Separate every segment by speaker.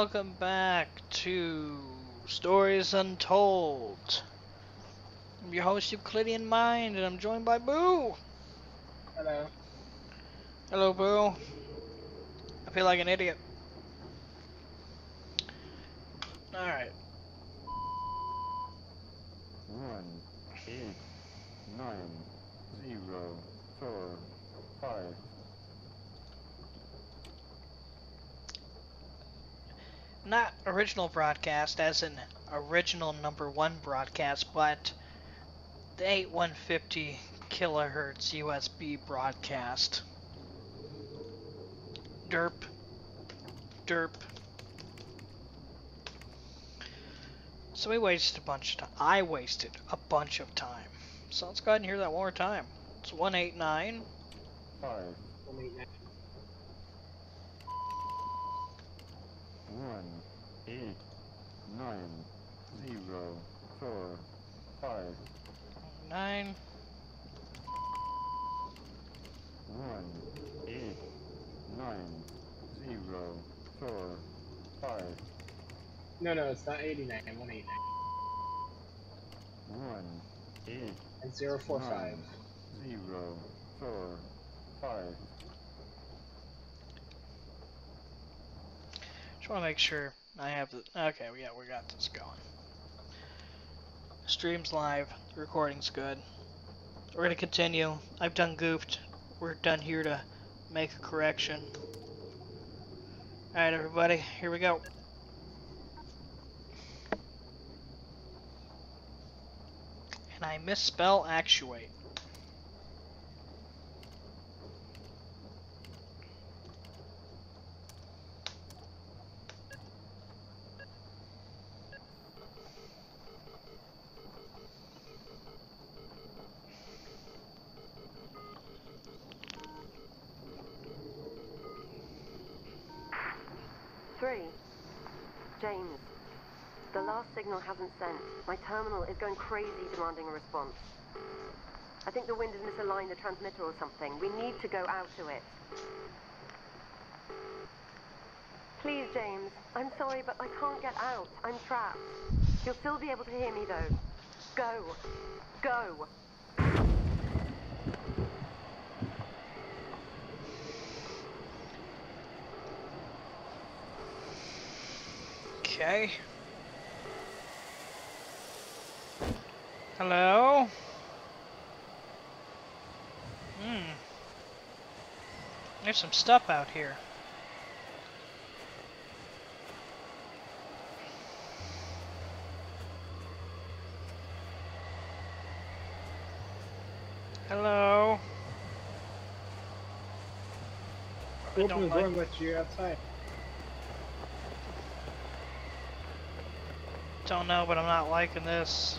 Speaker 1: Hello and welcome back to Stories Untold. I'm your host Euclidean Mind and I'm joined by Boo.
Speaker 2: Hello.
Speaker 1: Hello Boo. I feel like an idiot. Alright.
Speaker 3: one eight nine zero four five
Speaker 1: not original broadcast as an original number one broadcast, but the 8150 kilohertz USB broadcast. Derp. Derp. So we wasted a bunch of time. I wasted a bunch of time. So let's go ahead and hear that one more time. It's 189.
Speaker 3: 189.
Speaker 2: One eight nine
Speaker 3: zero four five
Speaker 1: 9.
Speaker 3: one eight nine zero four five
Speaker 2: No, no, it's not 89. 189.
Speaker 3: one eight
Speaker 2: And 045.
Speaker 3: nine zero four five
Speaker 1: Just want to make sure I have the. Okay, yeah, we got this going. Stream's live. The recording's good. We're gonna continue. I've done goofed. We're done here to make a correction. Alright, everybody, here we go. And I misspell actuate.
Speaker 4: James. The last signal hasn't sent. My terminal is going crazy demanding a response. I think the wind has misaligned the transmitter or something. We need to go out to it. Please, James. I'm sorry, but I can't get out. I'm trapped. You'll still be able to hear me, though. Go. Go.
Speaker 1: Okay. Hello? Hmm. There's some stuff out here. Hello?
Speaker 2: Open the door
Speaker 1: like-
Speaker 2: and let you outside.
Speaker 1: Don't know, but I'm not liking this.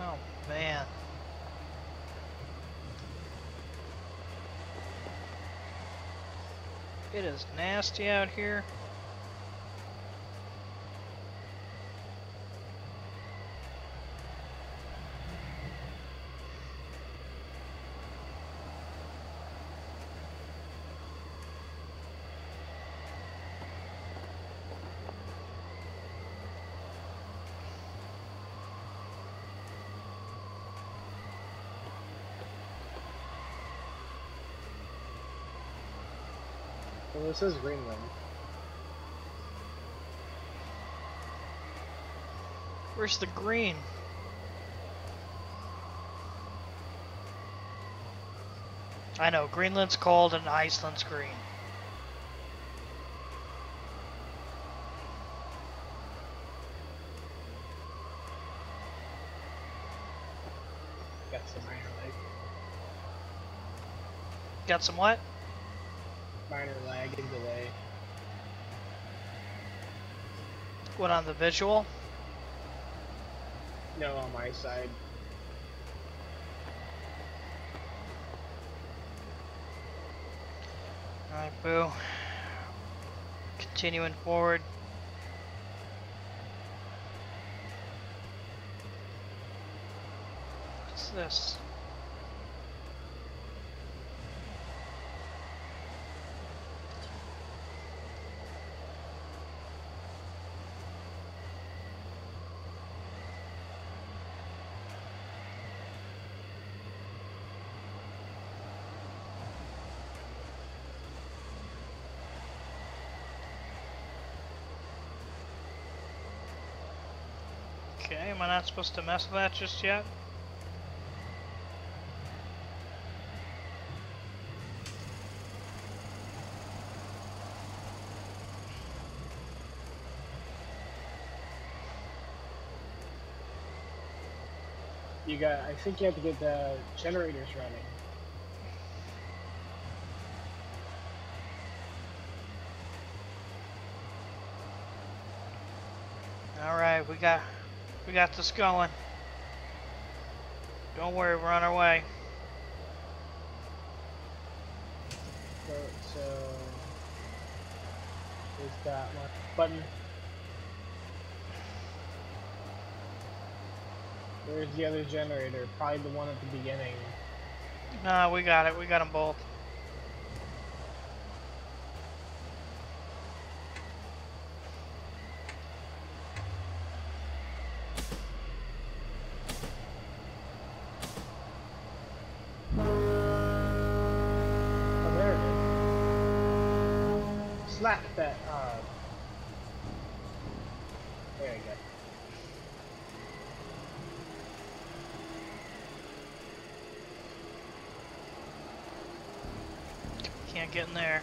Speaker 1: Oh man. It is nasty out here.
Speaker 2: Well, this is Greenland.
Speaker 1: Where's the green? I know, Greenland's cold and Iceland's green.
Speaker 2: Got some minor lag.
Speaker 1: Got some what?
Speaker 2: Minor lag and delay.
Speaker 1: What on the visual?
Speaker 2: No, on my side.
Speaker 1: Alright, boo. Continuing forward. What's this? Okay, am I not supposed to mess with that just yet?
Speaker 2: You got. I think you have to get the generators running.
Speaker 1: Alright, we got we got this going. Don't worry, we're on our way.
Speaker 2: So, so there's that one button. Where's the other generator? Probably the one at the beginning.
Speaker 1: Nah, we got it. We got them both.
Speaker 2: Slap that. Uh, there you go.
Speaker 1: Can't get in there.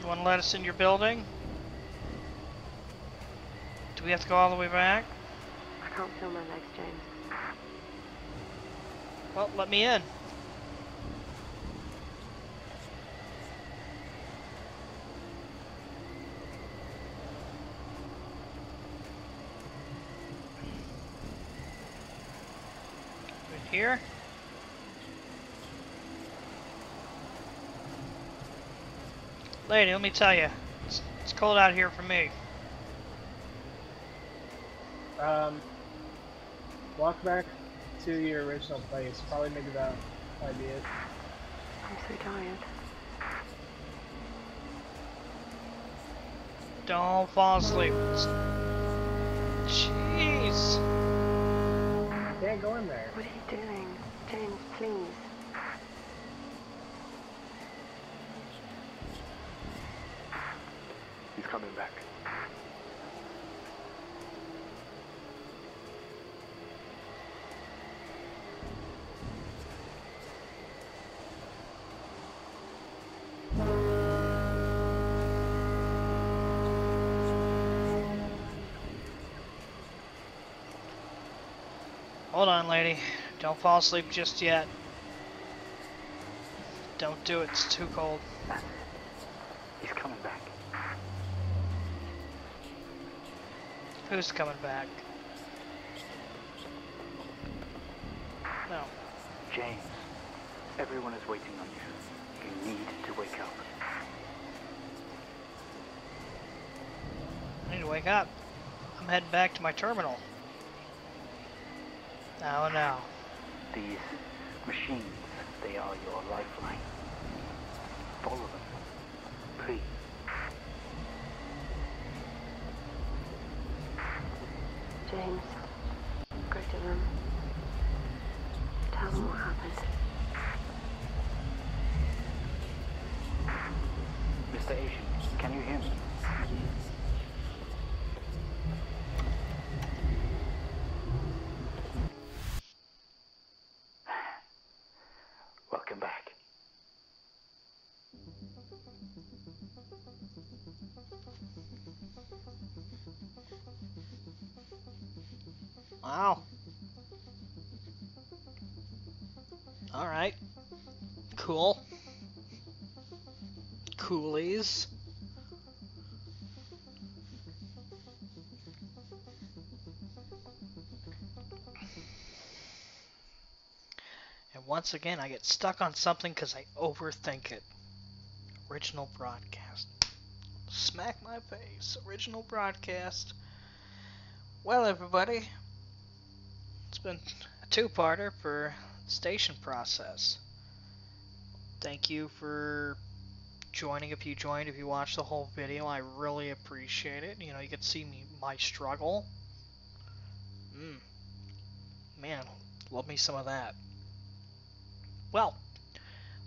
Speaker 1: You want to let us in your building? Do we have to go all the way back?
Speaker 4: I can't feel my legs, James.
Speaker 1: Well, let me in. Here. Lady, let me tell you, it's, it's cold out here for me.
Speaker 2: Um, walk back to your original place. Probably maybe that might be it.
Speaker 4: I'm so tired.
Speaker 1: Don't fall asleep. Jeez.
Speaker 2: Can't go in there.
Speaker 4: What are you doing? James, please.
Speaker 5: He's coming back.
Speaker 1: Hold on, lady. Don't fall asleep just yet. Don't do it, it's too cold.
Speaker 5: He's coming back.
Speaker 1: Who's coming back? No.
Speaker 5: James, everyone is waiting on you. You need to wake up.
Speaker 1: I need to wake up. I'm heading back to my terminal. Now, now.
Speaker 5: These machines, they are your lifeline. Follow them. Please.
Speaker 4: James, go to them. Tell them what happened.
Speaker 5: Mr. Aitken, can you hear me?
Speaker 1: Wow. Alright. Cool. Coolies. And once again, I get stuck on something because I overthink it. Original broadcast. Smack my face. Original broadcast. Well, everybody, it's been a two-parter for station process. Thank you for joining if you joined, if you watched the whole video. I really appreciate it. You know, you to see me my struggle. Mmm. Man, love me some of that. Well,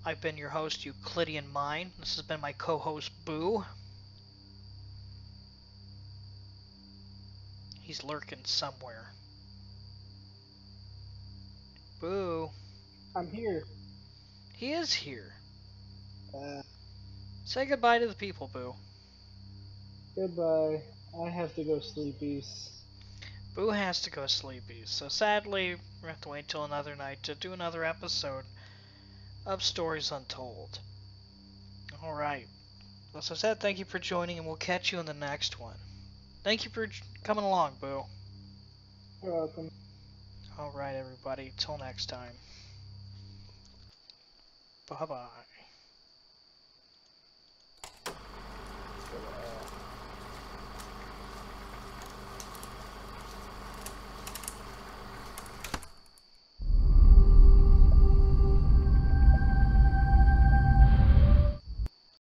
Speaker 1: I've been your host, Euclidean Mind. This has been my co-host, Boo. He's lurking somewhere. Boo.
Speaker 2: I'm here.
Speaker 1: He is here.
Speaker 2: Uh,
Speaker 1: Say goodbye to the people, Boo.
Speaker 2: goodbye. I have to go sleepies.
Speaker 1: Boo has to go sleepies, so sadly, we have to wait till another night to do another episode of Stories Untold. Alright. As I said, thank you for joining, and we'll catch you in the next one. Thank you for coming along, Boo.
Speaker 2: You're welcome.
Speaker 1: Alright, everybody, till next time. Bye-bye.